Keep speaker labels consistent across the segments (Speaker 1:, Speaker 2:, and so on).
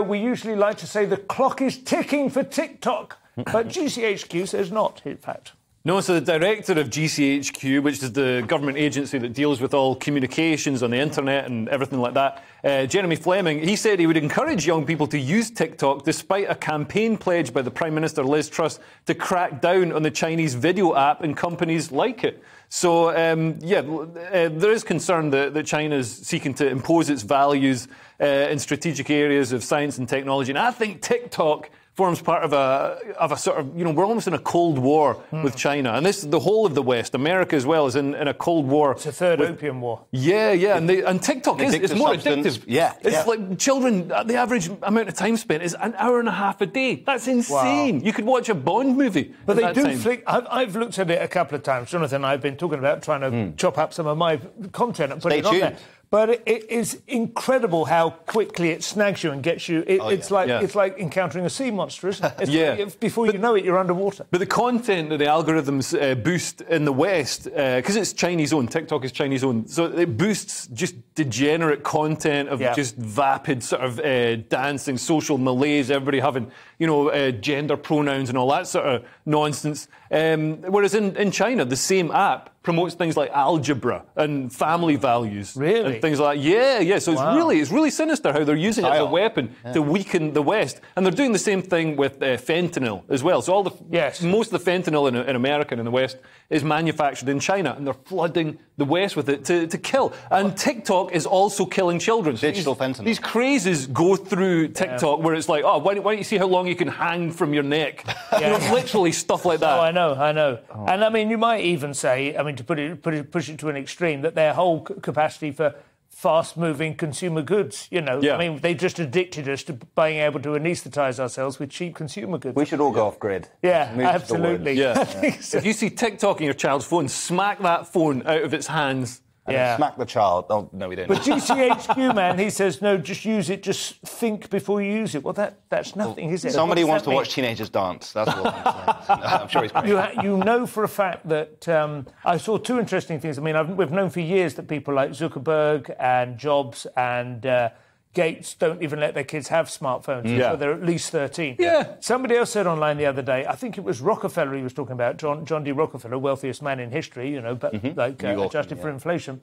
Speaker 1: We usually like to say the clock is ticking for TikTok, but GCHQ says not, in fact.
Speaker 2: No, so the director of GCHQ, which is the government agency that deals with all communications on the internet and everything like that, uh, Jeremy Fleming, he said he would encourage young people to use TikTok despite a campaign pledge by the Prime Minister Liz Truss to crack down on the Chinese video app and companies like it. So, um, yeah, uh, there is concern that, that China is seeking to impose its values uh, in strategic areas of science and technology. And I think TikTok forms part of a of a sort of you know we're almost in a cold war mm. with China, and this the whole of the West, America as well, is in, in a cold war.
Speaker 1: It's a third
Speaker 2: with,
Speaker 1: opium war.
Speaker 2: Yeah, yeah, and, they, and TikTok is it's more
Speaker 3: substance.
Speaker 2: addictive.
Speaker 3: Yeah,
Speaker 2: it's
Speaker 3: yeah.
Speaker 2: like children. The average amount of time spent is an hour and a half a day. That's insane.
Speaker 1: Wow.
Speaker 2: You could watch a Bond movie.
Speaker 1: But they do
Speaker 2: time.
Speaker 1: flick. I've, I've, looked at it a couple of times. Jonathan I have been talking about trying to mm. chop up some of my content and put
Speaker 3: Stay
Speaker 1: it on
Speaker 3: tuned.
Speaker 1: there. But it is incredible how quickly it snags you and gets you. It,
Speaker 3: Oh,
Speaker 1: it's
Speaker 3: yeah.
Speaker 1: like
Speaker 2: Yeah.
Speaker 1: it's like encountering a sea monster, isn't it?
Speaker 2: Yeah.
Speaker 1: like before you know it, you're underwater.
Speaker 2: But the content that the algorithms uh, boost in the West, because it's Chinese owned, TikTok is Chinese owned, so it boosts just degenerate content of
Speaker 1: Yeah.
Speaker 2: just vapid sort of uh, dancing, social malaise, everybody having, you know, uh, gender pronouns and all that sort of nonsense. Um, whereas in, in China, the same app promotes things like algebra and family values.
Speaker 1: Really?
Speaker 2: And things like that. Yeah, yeah. So
Speaker 1: Wow.
Speaker 2: it's really, it's really sinister how they're using it as a weapon to weaken the West. And they're doing the same thing with uh, fentanyl as well. So all the
Speaker 1: Yes.
Speaker 2: most of the fentanyl in, in America and in the West is manufactured in China, and they're flooding the West with it to, to kill. And TikTok is also killing children.
Speaker 3: Digital
Speaker 2: these,
Speaker 3: fentanyl.
Speaker 2: These crazes go through TikTok where it's like, oh, why, don't- why don't you see how long you can hang from your neck? You know, literally stuff like that.
Speaker 1: Oh, I know, I know. And I mean, you might even say, I mean, to put it, put it, push it to an extreme, that their whole c- capacity for fast-moving consumer goods. You know,
Speaker 2: Yeah.
Speaker 1: I mean, they just addicted us to being able to anaesthetise ourselves with cheap consumer goods.
Speaker 4: We should all go off grid.
Speaker 1: yeah,
Speaker 4: Move to the woods.
Speaker 1: absolutely.
Speaker 2: Yeah.
Speaker 1: I so.
Speaker 2: If you see TikTok in your child's phone, smack that phone out of its hands.
Speaker 1: Yeah.
Speaker 4: Smack the child. Oh, no, we don't.
Speaker 1: But GCHQ man, he says no. Just use it. Just think before you use it. Well, that that's nothing, is it?
Speaker 3: Somebody wants to
Speaker 1: that
Speaker 3: watch teenagers dance. That's what I'm saying. I'm sure he's great.
Speaker 1: You, ha- you know for a fact that um, I saw two interesting things. I mean, I've, we've known for years that people like Zuckerberg and Jobs and uh, Gates don't even let their kids have smartphones
Speaker 2: Yeah.
Speaker 1: until they're at least 13.
Speaker 2: Yeah.
Speaker 1: Somebody else said online the other day, I think it was Rockefeller he was talking about, John, John D. Rockefeller, wealthiest man in history, you know, but like uh, adjusted for inflation.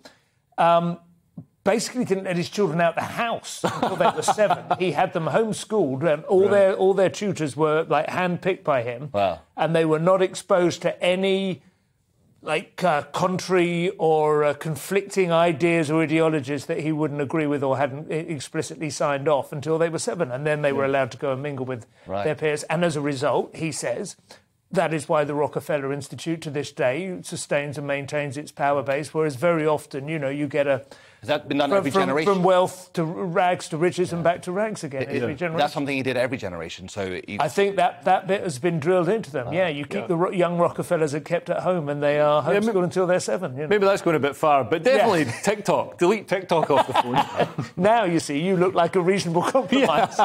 Speaker 1: Um, basically didn't let his children out the house until they were seven. He had them homeschooled, and all their all their tutors were like handpicked by him,
Speaker 3: Wow.
Speaker 1: and they were not exposed to any like uh, contrary or uh, conflicting ideas or ideologies that he wouldn't agree with or hadn't explicitly signed off until they were seven, and then they were allowed to go and mingle with
Speaker 3: Right.
Speaker 1: their peers. And as a result, he says. That is why the Rockefeller Institute to this day sustains and maintains its power base, whereas very often, you know, you get a
Speaker 3: Has that been done
Speaker 1: from,
Speaker 3: every
Speaker 1: from,
Speaker 3: generation?
Speaker 1: from wealth to rags to riches and back to rags again. Every generation.
Speaker 3: That's something he did every generation. So he,
Speaker 1: I think that, that bit has been drilled into them. Ah, yeah, you keep the ro- young Rockefellers are kept at home and they are homeschooled
Speaker 2: maybe-
Speaker 1: until they're seven. You know.
Speaker 2: Maybe that's going a bit far, but definitely TikTok. Delete TikTok off the phone.
Speaker 1: Now you see, you look like a reasonable compromise.